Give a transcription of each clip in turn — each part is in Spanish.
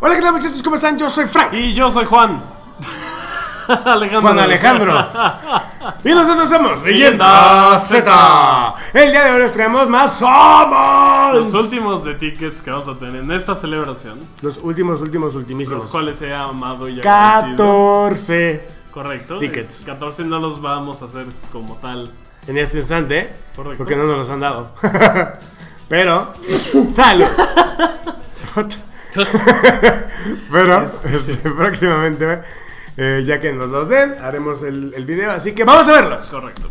Hola, ¿qué tal muchachos? ¿Cómo están? Yo soy Frank. Y yo soy Juan. Alejandro. Juan Alejandro. y nosotros somos Leyenda Z. El día de hoy les traemos más Somos. Los últimos de tickets que vamos a tener en esta celebración, Los últimos, últimos, ultimísimos. los cuales he amado y agradecido. 14 Correcto. tickets. Es 14 no los vamos a hacer como tal. en este instante. Correcto. Porque no nos los han dado. Pero, salud. Pero, este, próximamente, eh, ya que nos los den, haremos el, el video. Así que vamos a verlos. Correcto.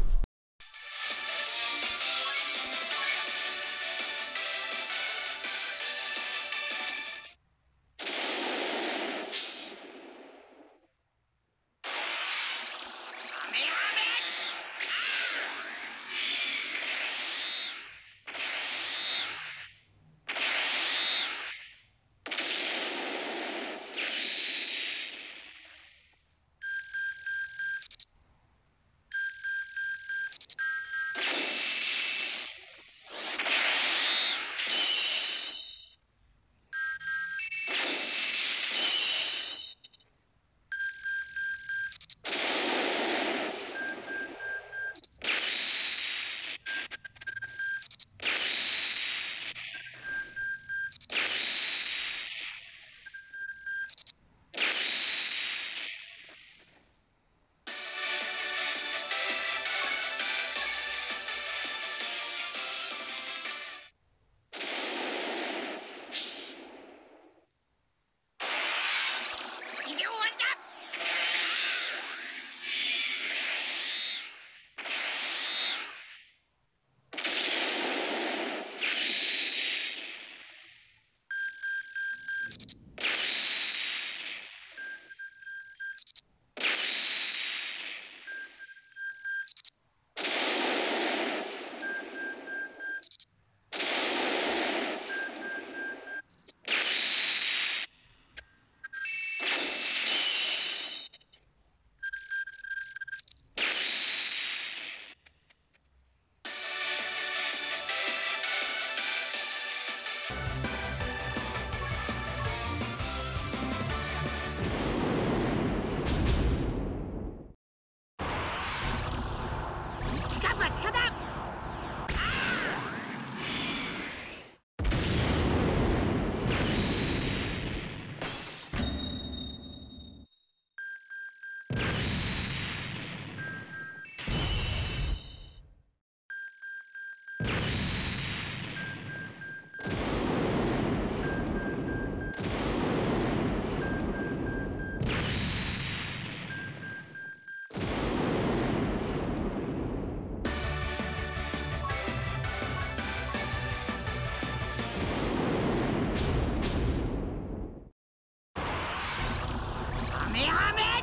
Kamehameha!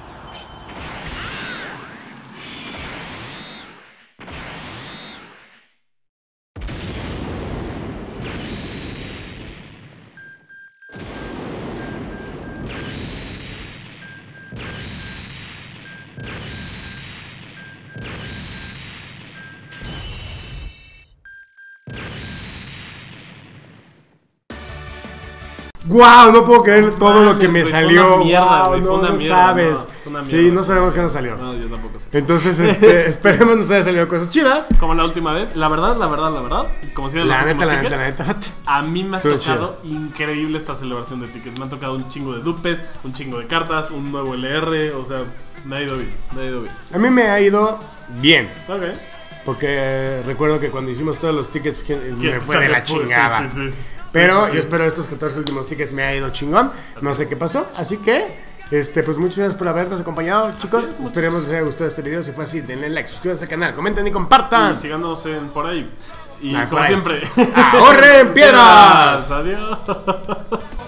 ¡Wow! No puedo creer todo lo que me salió. No, una no mierda, sabes. no, sí, no sabemos qué nos salió. No, yo tampoco sé. Entonces, este, esperemos nos haya salido cosas chidas. Como la última vez, la verdad, la verdad, la verdad, como si La neta, la neta, la neta. A mí me ha tocado increíble esta celebración de tickets. Me han tocado un chingo de dupes, un chingo de cartas, un nuevo LR, o sea, me ha ido bien, me ha ido bien. A mí me ha ido bien. Ok. Porque recuerdo que cuando hicimos todos los tickets me fue de la chingada. Sí, sí, sí. Pero Sí, yo espero estos 14 últimos tickets me ha ido chingón. No sé qué pasó. Así que, este, pues muchas gracias por habernos acompañado, chicos. es. Esperemos les haya gustado este video. Si fue así, denle like, suscríbanse al canal, comenten y compartan. Y síganos en por ahí. Y Ah, por como siempre. ¡Ahorren piedras! Adiós.